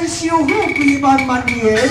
Asensio Hu, kliban mandiin.